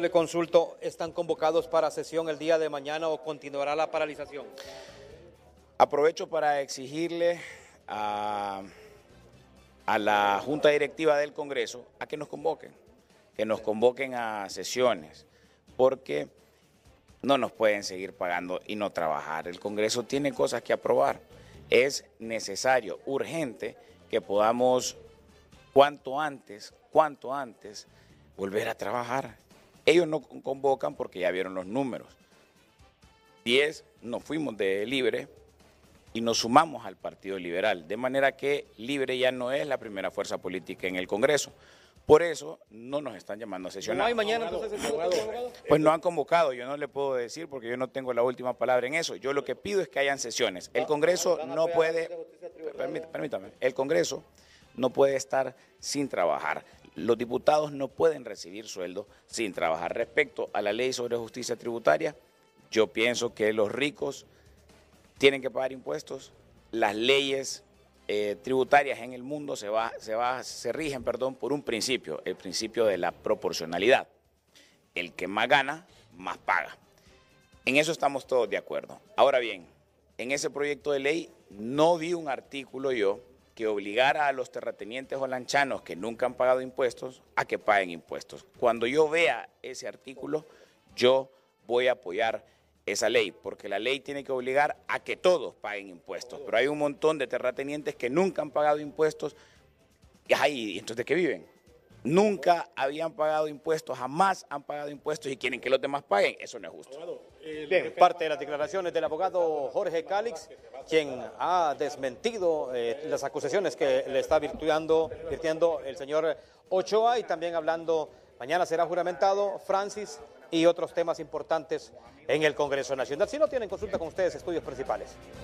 Le consulto, ¿están convocados para sesión el día de mañana o continuará la paralización? Aprovecho para exigirle a, a la Junta Directiva del Congreso a que nos convoquen, que nos convoquen a sesiones, porque no nos pueden seguir pagando y no trabajar. El Congreso tiene cosas que aprobar. Es necesario, urgente, que podamos cuanto antes, cuanto antes, volver a trabajar. Ellos no convocan porque ya vieron los números. 10 nos fuimos de libre y nos sumamos al Partido Liberal, de manera que Libre ya no es la primera fuerza política en el Congreso. Por eso no nos están llamando a sesionar. ¿No hay mañana entonces Pues no han convocado, yo no le puedo decir porque yo no tengo la última palabra en eso. Yo lo que pido es que hayan sesiones. El Congreso no puede, permítame, el Congreso no puede estar sin trabajar. Los diputados no pueden recibir sueldo sin trabajar. Respecto a la ley sobre justicia tributaria, yo pienso que los ricos tienen que pagar impuestos, las leyes eh, tributarias en el mundo se, se rigen perdón, por un principio, el principio de la proporcionalidad. El que más gana, más paga. En eso estamos todos de acuerdo. Ahora bien, en ese proyecto de ley no vi un artículo yo que obligara a los terratenientes o lanchanos que nunca han pagado impuestos a que paguen impuestos. Cuando yo vea ese artículo, yo voy a apoyar esa ley, porque la ley tiene que obligar a que todos paguen impuestos. Pero hay un montón de terratenientes que nunca han pagado impuestos. Y ahí, entonces, ¿de qué viven? Nunca habían pagado impuestos, jamás han pagado impuestos y quieren que los demás paguen. Eso no es justo. Bien, parte de las declaraciones del abogado Jorge Cálix, quien ha desmentido eh, las acusaciones que le está virtuando, virtiendo el señor Ochoa y también hablando, mañana será juramentado Francis y otros temas importantes en el Congreso Nacional. Si no tienen consulta con ustedes, estudios principales.